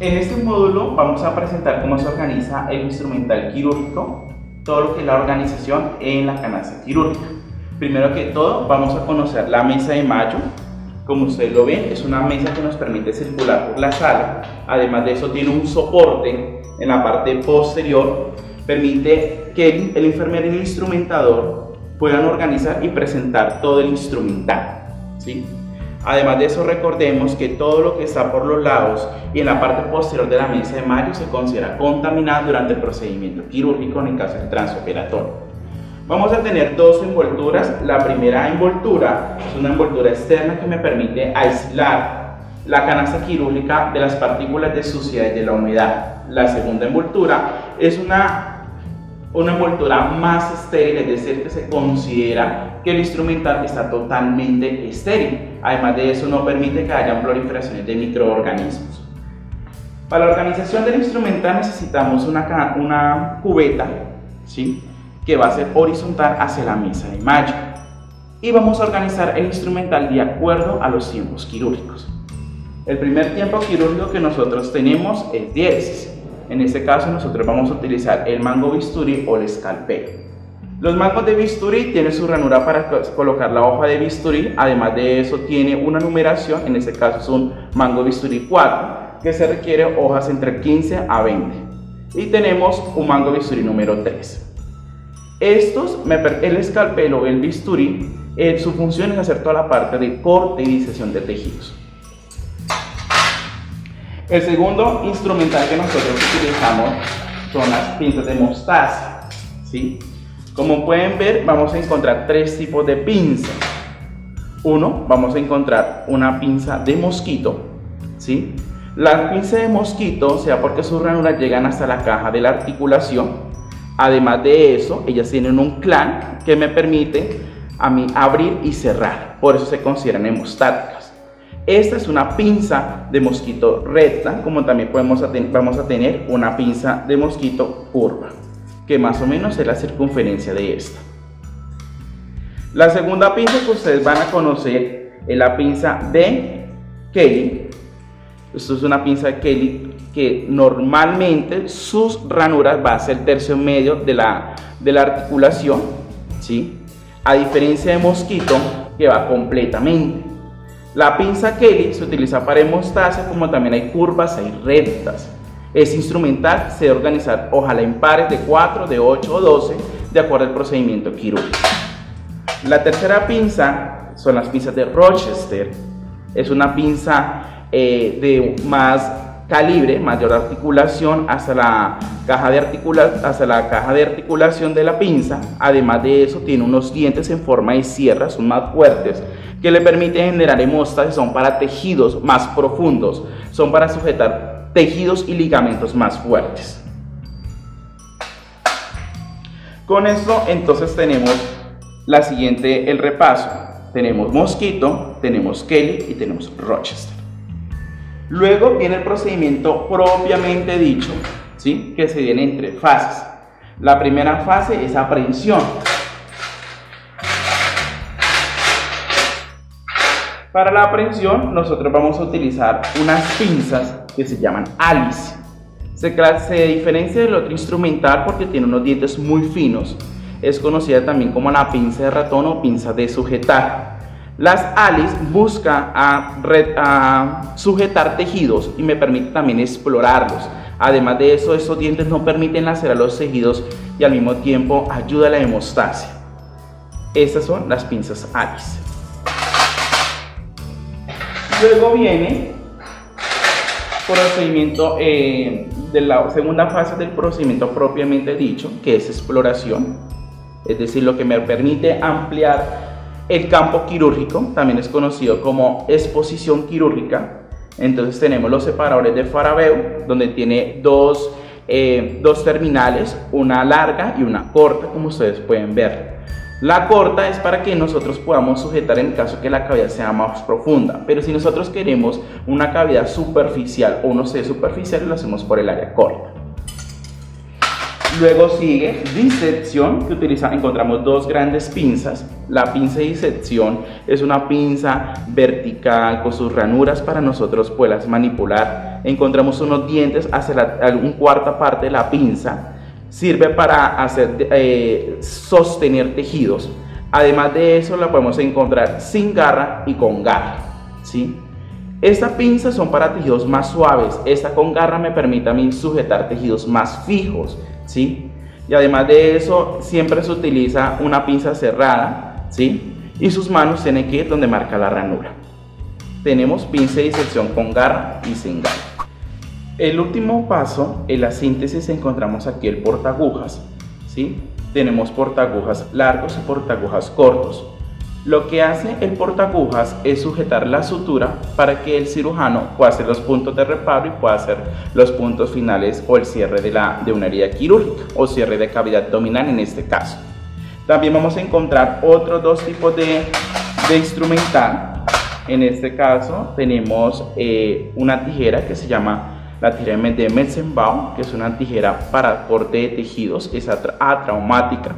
En este módulo vamos a presentar cómo se organiza el instrumental quirúrgico, todo lo que es la organización en la canasta quirúrgica. Primero que todo vamos a conocer la mesa de mayo. Como ustedes lo ven, es una mesa que nos permite circular por la sala. Además de eso tiene un soporte en la parte posterior. Permite que el, enfermero y el instrumentador puedan organizar y presentar todo el instrumental. ¿sí? Además de eso, recordemos que todo lo que está por los lados y en la parte posterior de la mesa de Mario se considera contaminado durante el procedimiento quirúrgico en el caso del transoperatorio. Vamos a tener dos envolturas. La primera envoltura es una envoltura externa que me permite aislar la canasta quirúrgica de las partículas de suciedad y de la humedad. La segunda envoltura es una una envoltura más estéril, es decir, que se considera que el instrumental está totalmente estéril. Además de eso, no permite que haya proliferaciones de microorganismos. Para la organización del instrumental necesitamos una, una cubeta, ¿sí? que va a ser horizontal hacia la mesa de mayo. Y vamos a organizar el instrumental de acuerdo a los tiempos quirúrgicos. El primer tiempo quirúrgico que nosotros tenemos es diéresis. En este caso nosotros vamos a utilizar el mango bisturí o el escalpelo. Los mangos de bisturí tienen su ranura para colocar la hoja de bisturí, además de eso tiene una numeración, en este caso es un mango bisturí 4, que se requiere hojas entre 15 a 20. Y tenemos un mango bisturí número 3. Estos, el escalpelo, el bisturí, eh, su función es hacer toda la parte de corte y disección de tejidos. El segundo instrumental que nosotros utilizamos son las pinzas de mostaza. ¿sí? Como pueden ver, vamos a encontrar tres tipos de pinzas. Uno, vamos a encontrar una pinza de mosquito. ¿sí? La pinza de mosquito, sea porque sus ranuras llegan hasta la caja de la articulación. Además de eso, ellas tienen un clan que me permite a mí abrir y cerrar. Por eso se consideran hemostáticas. Esta es una pinza de mosquito recta, como también podemos vamos a tener una pinza de mosquito curva, que más o menos es la circunferencia de esta. La segunda pinza que ustedes van a conocer es la pinza de Kelly. Esto es una pinza de Kelly que normalmente sus ranuras va a ser tercio medio de la, de la articulación, ¿sí? a diferencia de mosquito que va completamente. La pinza Kelly se utiliza para hemostasia, como también hay curvas, hay rectas. Es instrumental, se debe organizar ojalá en pares de 4, de 8 o 12, de acuerdo al procedimiento quirúrgico. La tercera pinza son las pinzas de Rochester. Es una pinza eh, de más calibre, mayor articulación hasta la, caja de la caja de articulación de la pinza. Además de eso, tiene unos dientes en forma de sierra, son más fuertes que le permite generar hemostasis son para tejidos más profundos, son para sujetar tejidos y ligamentos más fuertes. Con esto entonces tenemos la siguiente, el repaso. Tenemos Mosquito, tenemos Kelly y tenemos Rochester. Luego viene el procedimiento propiamente dicho, ¿sí? que se viene entre fases. La primera fase es aprehensión. Para la aprehensión nosotros vamos a utilizar unas pinzas que se llaman Alice. Se, se diferencia del otro instrumental porque tiene unos dientes muy finos. Es conocida también como la pinza de ratón o pinza de sujetar. Las Alice busca a, a sujetar tejidos y me permite también explorarlos. Además de eso, estos dientes no permiten lacerar los tejidos y al mismo tiempo ayuda a la hemostasia. Estas son las pinzas Alice. Luego viene procedimiento eh, de la segunda fase del procedimiento propiamente dicho, que es exploración, es decir, lo que me permite ampliar el campo quirúrgico, también es conocido como exposición quirúrgica. Entonces tenemos los separadores de Farabeu, donde tiene dos, eh, dos terminales, una larga y una corta, como ustedes pueden ver. La corta es para que nosotros podamos sujetar en caso que la cavidad sea más profunda, pero si nosotros queremos una cavidad superficial o no sé superficial, lo hacemos por el área corta. Luego sigue disección, que utiliza, encontramos dos grandes pinzas. La pinza de disección es una pinza vertical con sus ranuras para nosotros poderlas manipular. Encontramos unos dientes hacia la cuarta parte de la pinza. Sirve para hacer, eh, sostener tejidos. Además de eso, la podemos encontrar sin garra y con garra. ¿sí? Esta pinza son para tejidos más suaves. Esta con garra me permite a mí sujetar tejidos más fijos. ¿Sí? Y además de eso, siempre se utiliza una pinza cerrada, ¿sí? Y sus manos tienen que ir donde marca la ranura. Tenemos pinza de disección con garra y sin garra. El último paso, en la síntesis, encontramos aquí el portagujas, ¿sí? Tenemos portagujas largos y portagujas cortos. Lo que hace el portagujas es sujetar la sutura para que el cirujano pueda hacer los puntos de reparo y pueda hacer los puntos finales o el cierre de, la, de una herida quirúrgica o cierre de cavidad abdominal en este caso. También vamos a encontrar otros dos tipos de, de instrumental. En este caso tenemos eh, una tijera que se llama la tijera de Metzenbaum, que es una tijera para corte de tejidos, es atraumática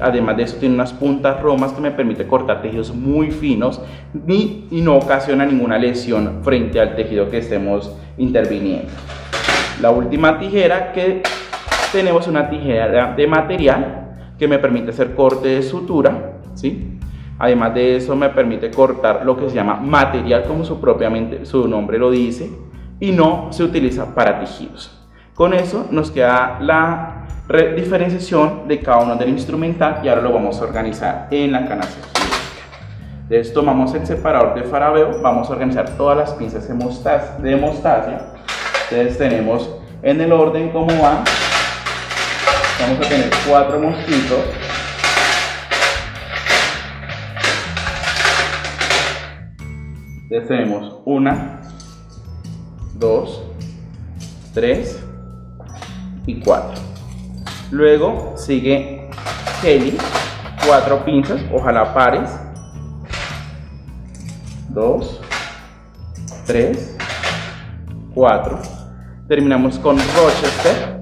Además de eso tiene unas puntas romas que me permite cortar tejidos muy finos y, no ocasiona ninguna lesión frente al tejido que estemos interviniendo. La última tijera que tenemos una tijera de material que me permite hacer corte de sutura, ¿sí? Además de eso me permite cortar lo que se llama material como su propiamente su nombre lo dice y no se utiliza para tejidos. Con eso nos queda la diferenciación de cada uno del instrumental y ahora lo vamos a organizar en la canasta. Entonces tomamos el separador de farabeo, vamos a organizar todas las pinzas de hemostasia. Entonces tenemos en el orden como van, vamos a tener cuatro mosquitos. Entonces tenemos una, dos, tres y cuatro. Luego sigue Kelly, cuatro pinzas, ojalá pares. Dos, tres, cuatro. Terminamos con Rochester.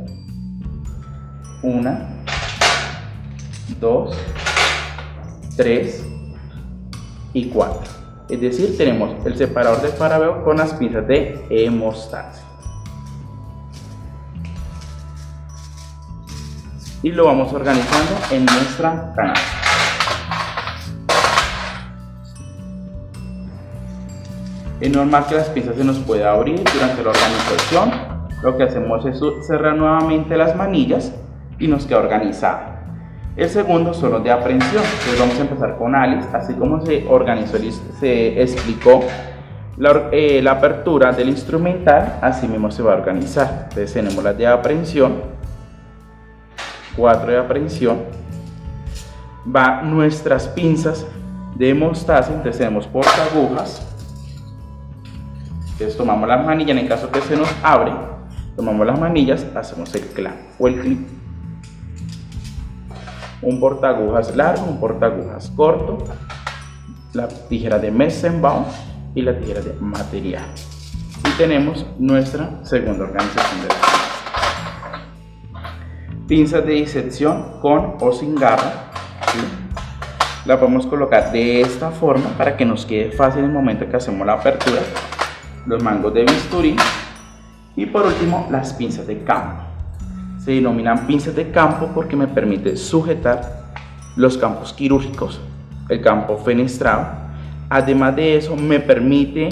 Una, dos, tres y cuatro. Es decir, tenemos el separador de parabeo con las pinzas de hemostasia. Y lo vamos organizando en nuestra canasta. Es normal que las piezas se nos pueda abrir durante la organización. Lo que hacemos es cerrar nuevamente las manillas y nos queda organizada. El segundo son los de aprehensión. Entonces vamos a empezar con Alice, así como se organizó y se explicó la, eh, la, apertura del instrumental, así mismo se va a organizar. Entonces tenemos las de aprehensión, 4 de aprehensión, va nuestras pinzas de hemostasia, entonces tenemos porta agujas, entonces tomamos las manillas, en el caso que se nos abre, tomamos las manillas, hacemos el clamp o el clip. Un portagujas largo, un portagujas corto, la tijera de Messenbaum y la tijera de material. Y tenemos nuestra segunda organización de pinzas de disección con o sin garra. La podemos colocar de esta forma para que nos quede fácil en el momento que hacemos la apertura. Los mangos de bisturí. Y por último, las pinzas de campo. Se denominan pinzas de campo porque me permite sujetar los campos quirúrgicos, el campo fenestrado. Además de eso, me permite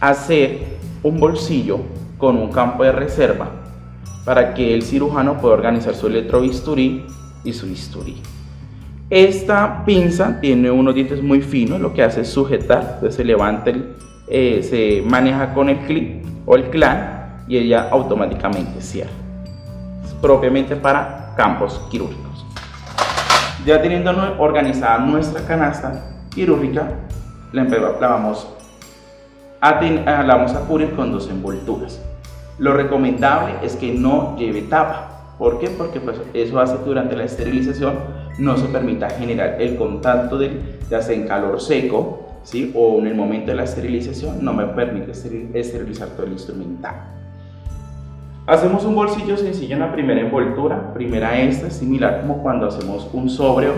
hacer un bolsillo con un campo de reserva para que el cirujano pueda organizar su electrobisturí y su bisturí. Esta pinza tiene unos dientes muy finos, lo que hace es sujetar, entonces se levanta, eh, se maneja con el clip o el clan y ella automáticamente cierra. Es propiamente para campos quirúrgicos. Ya teniendo organizada nuestra canasta quirúrgica, la, vamos a, la vamos a cubrir con dos envolturas. Lo recomendable es que no lleve tapa. ¿Por qué? Porque pues, eso hace que durante la esterilización no se permita generar el contacto de, ya sea en calor seco ¿sí? o en el momento de la esterilización, no me permite esterilizar todo el instrumental. Hacemos un bolsillo sencillo en la primera envoltura. Primera esta, similar como cuando hacemos un sobreo.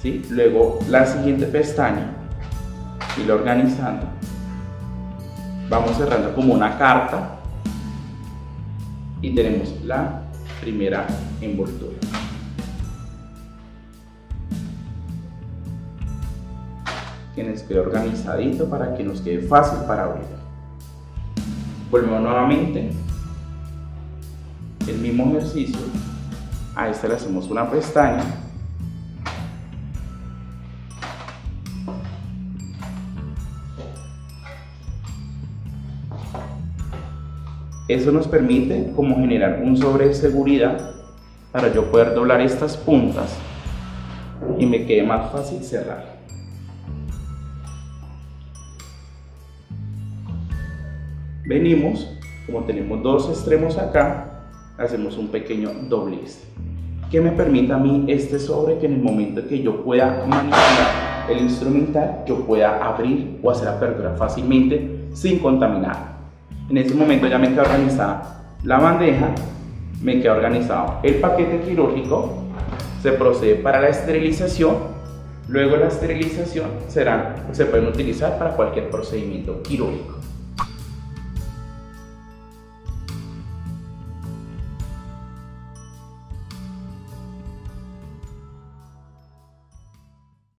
¿Sí? Luego la siguiente pestaña y lo organizando. Vamos cerrando como una carta y tenemos la primera envoltura. que nos quede organizadito para que nos quede fácil para abrir. Volvemos nuevamente, el mismo ejercicio, a esta le hacemos una pestaña Eso nos permite como generar un sobre de seguridad para yo poder doblar estas puntas y me quede más fácil cerrar. Venimos, como tenemos dos extremos acá, hacemos un pequeño doblez que me permita a mí este sobre que en el momento que yo pueda manipular el instrumental, yo pueda abrir o hacer apertura fácilmente sin contaminar. En este momento ya me queda organizada la bandeja, me queda organizado el paquete quirúrgico, se procede para la esterilización, luego la esterilización será, se pueden utilizar para cualquier procedimiento quirúrgico.